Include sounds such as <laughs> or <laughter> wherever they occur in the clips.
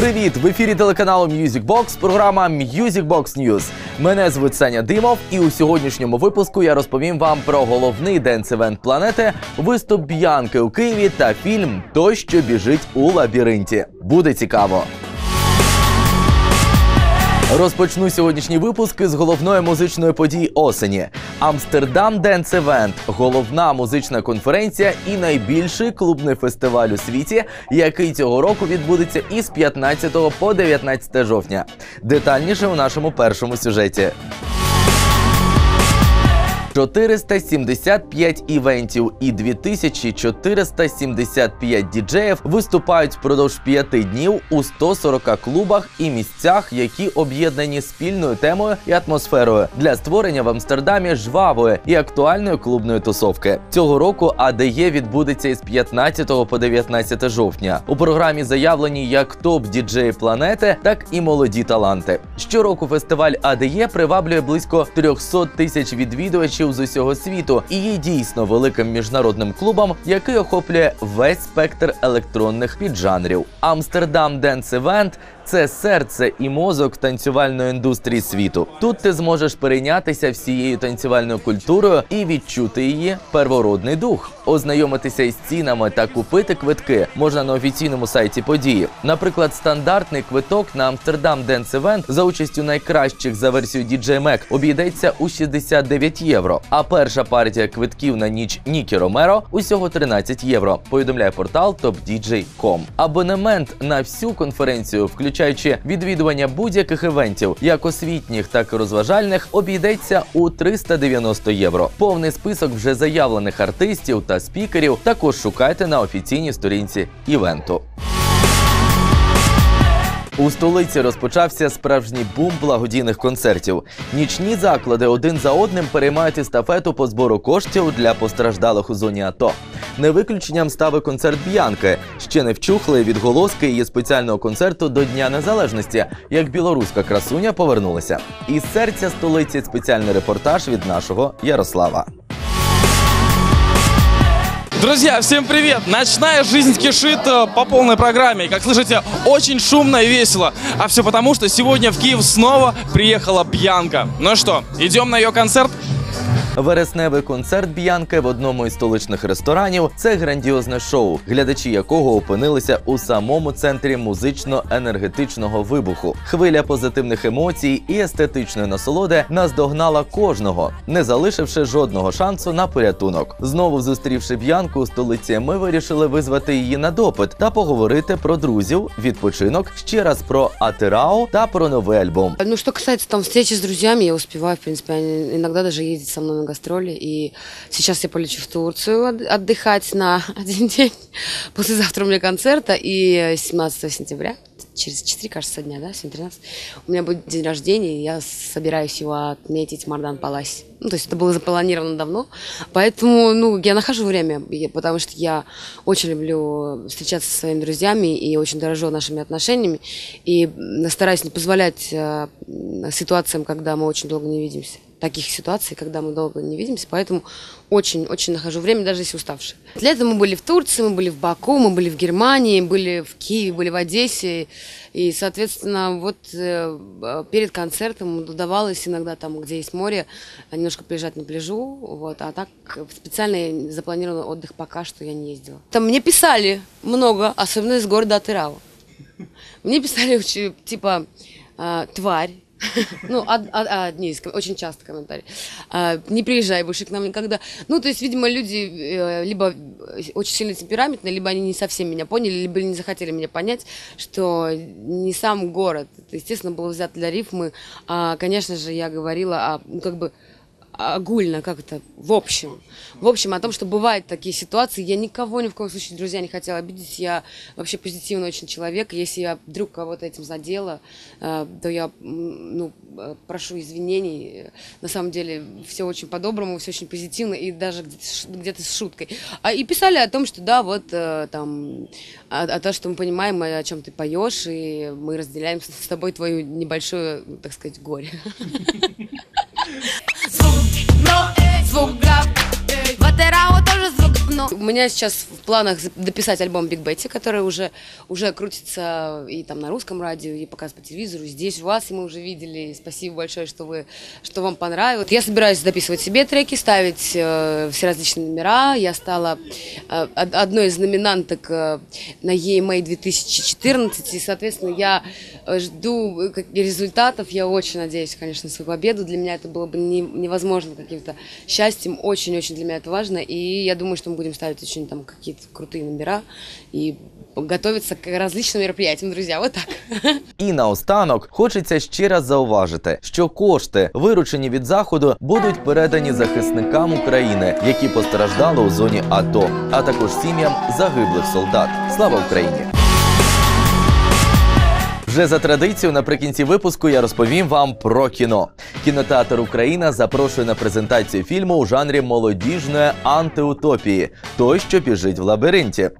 Привіт! В ефірі телеканалу Music Box, програма Music Box News. Мене звуть Саня Димов, і у сьогоднішньому випуску я розповім вам про головний dance event планети, виступ Б'янки у Києві та фільм Той, що біжить у лабіринті. Буде цікаво. Розпочну сьогоднішній випуск з головної музичної події осені. Amsterdam Dance Event головна музична конференція і найбільший клубний фестиваль у світі, який цього року відбудеться із 15 по 19 жовтня. Детальніше у нашому першому сюжеті. 475 івентів і 2475 діджеїв виступають впродовж п'яти днів у 140 клубах і місцях, які об'єднані спільною темою і атмосферою для створення в Амстердамі жвавої і актуальної клубної тусовки. Цього року АДЄ відбудеться із 15 по 19 жовтня. У програмі заявлені як топ діджеї планети, так і молоді таланти. Щороку фестиваль АДЄ приваблює близько 300 тисяч відвідувачів з усього світу і є дійсно великим міжнародним клубом, який охоплює весь спектр електронних піджанрів. Amsterdam Dance Event це серце і мозок танцювальної індустрії світу. Тут ти зможеш перейнятися всією танцювальною культурою і відчути її первородний дух, ознайомитися із цінами та купити квитки можна на офіційному сайті події. Наприклад, стандартний квиток на Amsterdam Dance Event за участю найкращих за версією DJ Mag обійдеться у 69 євро. А перша партія квитків на ніч Нікі Ромеро усього 13 євро. Повідомляє портал TopDJ.com. Абонемент на всю конференцію, включаючи відвідування будь-яких івентів, як освітніх, так і розважальних, обійдеться у 390 євро. Повний список вже заявлених артистів та спікерів також шукайте на офіційній сторінці івенту. У столиці розпочався справжній бум благодійних концертів. Нічні заклади один за одним переймають естафету по збору коштів для постраждалих у зоні АТО. Не виключенням став концерт Б'янки. Ще не вчухли відголоски її спеціального концерту до Дня Незалежності, як білоруська красуня повернулася. Із серця столиці спеціальний репортаж від нашого Ярослава. Друзья, всем привет! Ночная жизнь кишит э, по полной программе. Как слышите, очень шумно и весело. А все потому, что сегодня в Киев снова приехала Бьянка. Ну что, идем на ее концерт? Вересневий концерт Б'янки в одному із столичних ресторанів це грандіозне шоу, глядачі якого опинилися у самому центрі музично-енергетичного вибуху. Хвиля позитивних емоцій і естетичної насолоди наздогнала кожного, не залишивши жодного шансу на порятунок. Знову зустрівши Б'янку у столиці, ми вирішили визвати її на допит та поговорити про друзів, відпочинок, ще раз про Атирао та про новий альбом. Ну, что касается там встречи с друзьями, я успеваю, в они иногда даже ездить со мной на гастроли. И сейчас я полечу в Турцию от- отдыхать на <laughs> один день. Послезавтра у меня концерта, и 17 сентября, через 4, кажется, дня, да, сегодня 13, у меня будет день рождения, и я собираюсь его отметить Мардан Паласе. Ну, то есть это было запланировано давно, поэтому, ну, я нахожу время, потому что я очень люблю встречаться со своими друзьями и очень дорожу нашими отношениями, и стараюсь не позволять э, ситуациям, когда мы очень долго не видимся таких ситуаций, когда мы долго не видимся, поэтому очень-очень нахожу время, даже если уставшие. Для этого мы были в Турции, мы были в Баку, мы были в Германии, были в Киеве, были в Одессе, и, соответственно, вот э, э, перед концертом удавалось иногда там, где есть море, немножко приезжать на пляжу, вот, а так специально запланированный отдых пока что я не ездила. Там мне писали много, особенно из города Атырау. Мне писали типа а, тварь. Ну, од- од- одни из, ком- очень часто комментарии. А, Не приезжай больше к нам никогда. Ну, то есть, видимо, люди э, либо очень сильно темпераментные, либо они не совсем меня поняли, либо не захотели меня понять, что не сам город. Естественно, было взято для рифмы. А, конечно же, я говорила о, ну, как бы, огульно, как это, в общем. В общем, о том, что бывают такие ситуации. Я никого ни в коем случае, друзья, не хотела обидеть. Я вообще позитивный очень человек. Если я вдруг кого-то этим задела, э, то я, ну, э, прошу извинений. На самом деле, все очень по-доброму, все очень позитивно и даже где-то с шуткой. А, и писали о том, что да, вот э, там, о, том, что мы понимаем, о чем ты поешь, и мы разделяем с тобой твою небольшое, так сказать, горе. <laughs> звук, но звук гав. В Атерао давно. У меня сейчас в планах дописать альбом Big Betty, который уже, уже крутится и там на русском радио, и показывает по телевизору, здесь у вас, и мы уже видели. Спасибо большое, что, вы, что вам понравилось. Я собираюсь записывать себе треки, ставить э, все различные номера. Я стала э, од- одной из номинанток э, на EMA 2014, и, соответственно, я э, жду э, результатов. Я очень надеюсь, конечно, на свою победу. Для меня это было бы не- невозможно каким-то счастьем. Очень-очень для меня это важно. И я думаю, что мы будем ставить очень там какие-то крутые номера и готовиться к различным мероприятиям, друзья. Вот так. І наостанок хочеться ще раз зауважити, що кошти, виручені від заходу, будуть передані захисникам України, які постраждали у зоні АТО, а також сім'ям загиблих солдат. Слава Україні! Вже за традицією наприкінці випуску я розповім вам про кіно. Кінотеатр Україна запрошує на презентацію фільму у жанрі молодіжної антиутопії Той, що біжить в лабіринті.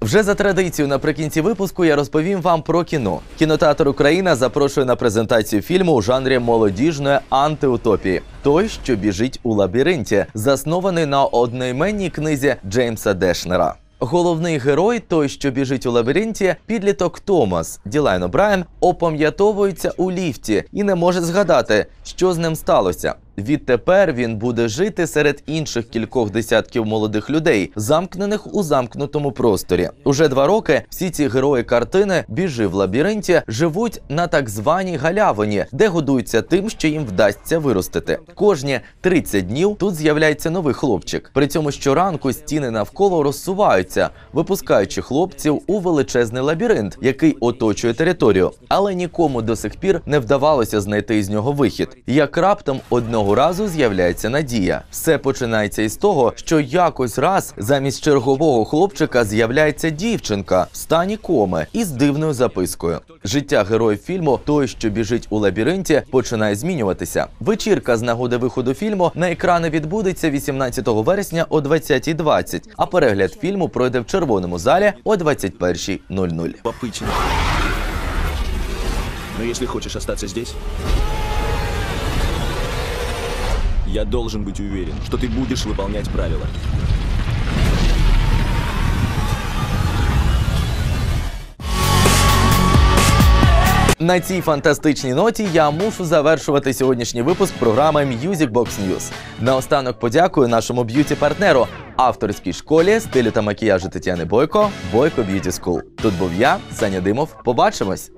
Вже за традицією наприкінці випуску я розповім вам про кіно. Кінотеатр Україна запрошує на презентацію фільму у жанрі молодіжної антиутопії Той, що біжить у лабіринті, заснований на одноіменній книзі Джеймса Дешнера. Головний герой, той, що біжить у лабіринті, підліток Томас Ділайн О'Брайен, опам'ятовується у ліфті і не може згадати, що з ним сталося. Відтепер він буде жити серед інших кількох десятків молодих людей, замкнених у замкнутому просторі. Уже два роки всі ці герої картини Біжи в лабіринті живуть на так званій галявині, де годуються тим, що їм вдасться виростити. Кожні 30 днів тут з'являється новий хлопчик. При цьому щоранку стіни навколо розсуваються, випускаючи хлопців у величезний лабіринт, який оточує територію. Але нікому до сих пір не вдавалося знайти із нього вихід. Як раптом одного разу з'являється надія. Все починається із того, що якось раз замість чергового хлопчика з'являється дівчинка в стані коми із дивною запискою. Життя героїв фільму Той, що біжить у лабіринті, починає змінюватися. Вечірка з нагоди виходу фільму на екрани відбудеться 18 вересня о 20.20, а перегляд фільму пройде в червоному залі о 21.00. Попытчино. Но если хочешь остаться здесь, я должен быть уверен, что ты будешь выполнять правила. На цій фантастичній ноті я мушу завершувати сьогоднішній випуск програми Music Box News. Наостанок подякую нашому б'юті-партнеру, авторській школі стилю та макіяжу Тетяни Бойко, Бойко Б'юті Скул. Тут був я, Саня Димов. Побачимось!